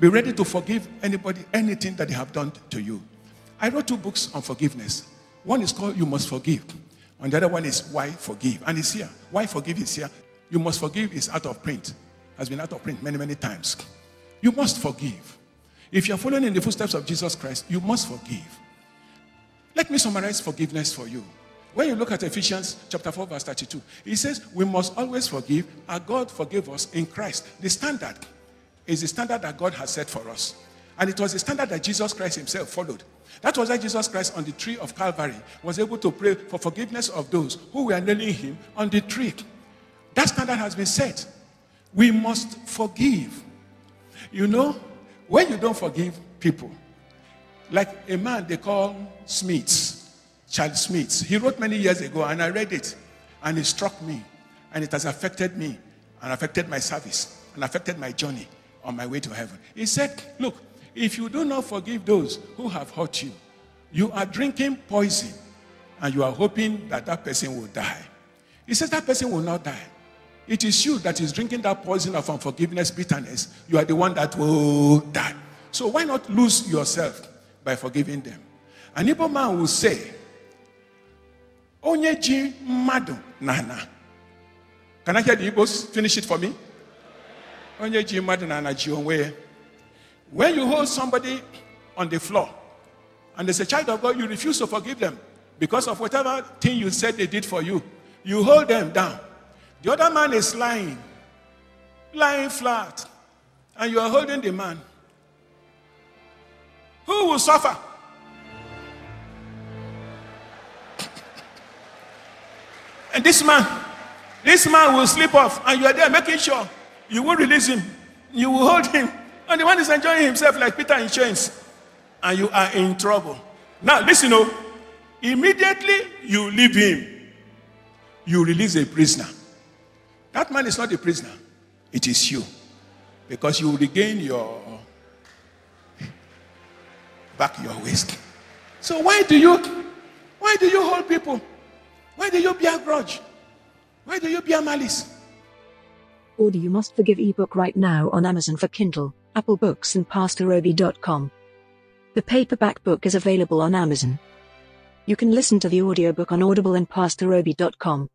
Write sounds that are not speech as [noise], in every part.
Be ready to forgive anybody, anything that they have done to you. I wrote two books on forgiveness. One is called You Must Forgive, and the other one is Why Forgive. And it's here. Why Forgive is here. You Must Forgive is out of print, has been out of print many, many times. You must forgive. If you're following in the footsteps of Jesus Christ, you must forgive. Let me summarize forgiveness for you. When you look at Ephesians chapter 4, verse 32, it says, We must always forgive, as God forgave us in Christ. The standard is the standard that God has set for us. And it was the standard that Jesus Christ himself followed. That was why Jesus Christ on the tree of Calvary was able to pray for forgiveness of those who were nailing him on the tree. That standard has been set. We must forgive. You know, when you don't forgive people, like a man they call Smith, Charles Smith, he wrote many years ago, and I read it, and it struck me, and it has affected me, and affected my service, and affected my journey on my way to heaven. He said, Look, if you do not forgive those who have hurt you, you are drinking poison, and you are hoping that that person will die. He says that person will not die. It is you that is drinking that poison of unforgiveness, bitterness. You are the one that will die. So why not lose yourself by forgiving them? An Igbo man will say, Onye ji mmadụ nana. Can I hear the Igbos finish it for me? Onye ji mmadụ nana ji onwe ya. When you hold somebody on the floor and there's a child of God, you refuse to forgive them because of whatever thing you said they did for you. You hold them down. The other man is lying, lying flat, and you are holding the man. Who will suffer? [laughs] And this man, this man will slip off, and you are there making sure you will release him. You will hold him. And the one is enjoying himself like Peter in chains. And you are in trouble. Now, listen, oh, immediately you leave him, you release a prisoner. That man is not a prisoner, it is you. Because you will regain your back your waist. So why do you why do you hold people? Why do you bear grudge? Why do you bear malice? Order You Must Forgive ebook right now on Amazon for Kindle, Apple Books and PastorObi.com. The paperback book is available on Amazon. You can listen to the audiobook on Audible and PastorObi.com.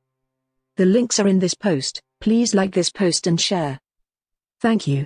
The links are in this post. Please like this post and share. Thank you.